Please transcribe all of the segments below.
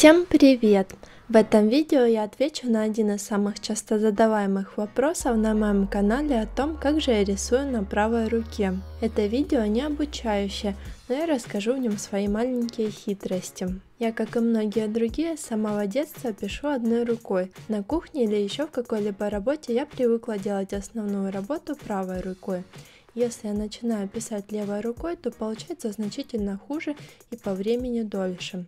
Всем привет! В этом видео я отвечу на один из самых часто задаваемых вопросов на моем канале о том, как же я рисую на правой руке. Это видео не обучающее, но я расскажу в нем свои маленькие хитрости. Я, как и многие другие, с самого детства пишу одной рукой. На кухне или еще в какой-либо работе я привыкла делать основную работу правой рукой. Если я начинаю писать левой рукой, то получается значительно хуже и по времени дольше.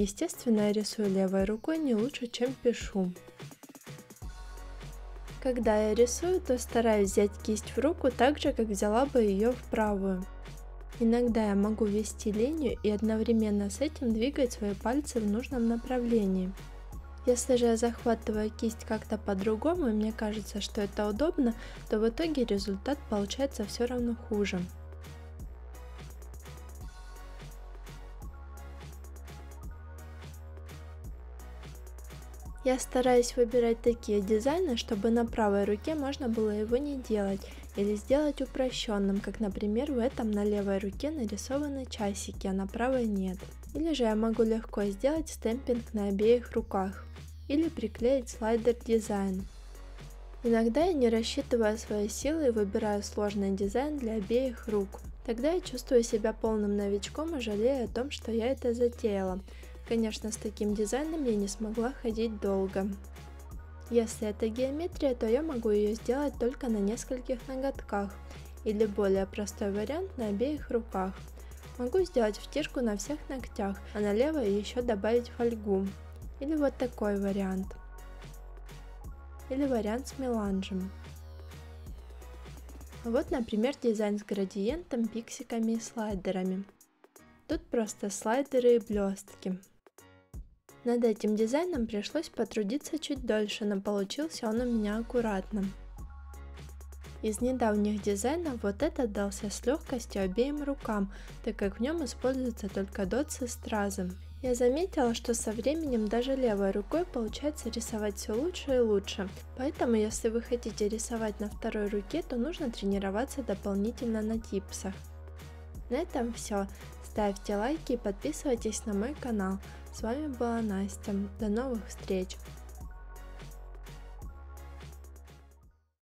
Естественно, я рисую левой рукой не лучше, чем пишу. Когда я рисую, то стараюсь взять кисть в руку так же, как взяла бы ее в правую. Иногда я могу вести линию и одновременно с этим двигать свои пальцы в нужном направлении. Если же я захватываю кисть как-то по-другому и мне кажется, что это удобно, то в итоге результат получается все равно хуже. Я стараюсь выбирать такие дизайны, чтобы на правой руке можно было его не делать или сделать упрощенным, как например в этом на левой руке нарисованы часики, а на правой нет. Или же я могу легко сделать стемпинг на обеих руках или приклеить слайдер дизайн. Иногда я не рассчитываю свои силы и выбираю сложный дизайн для обеих рук. Тогда я чувствую себя полным новичком и жалею о том, что я это затеяла, Конечно, с таким дизайном я не смогла ходить долго. Если это геометрия, то я могу ее сделать только на нескольких ноготках, или более простой вариант на обеих руках. Могу сделать втирку на всех ногтях, а на левой еще добавить фольгу. Или вот такой вариант. Или вариант с меланжем. Вот, например, дизайн с градиентом, пиксиками и слайдерами. Тут просто слайдеры и блестки. Над этим дизайном пришлось потрудиться чуть дольше, но получился он у меня аккуратным. Из недавних дизайнов вот этот дался с легкостью обеим рукам, так как в нем используются только дотсы и стразы. Я заметила, что со временем даже левой рукой получается рисовать все лучше и лучше, поэтому если вы хотите рисовать на второй руке, то нужно тренироваться дополнительно на типсах. На этом все. Ставьте лайки и подписывайтесь на мой канал. С вами была Настя. До новых встреч!